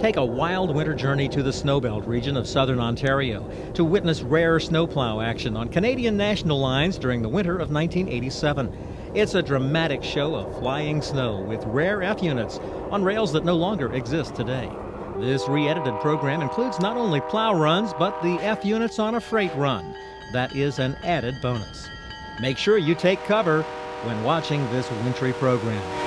Take a wild winter journey to the Snowbelt region of southern Ontario to witness rare snowplow action on Canadian national lines during the winter of 1987. It's a dramatic show of flying snow with rare F units on rails that no longer exist today. This re edited program includes not only plow runs, but the F units on a freight run. That is an added bonus. Make sure you take cover when watching this wintry program.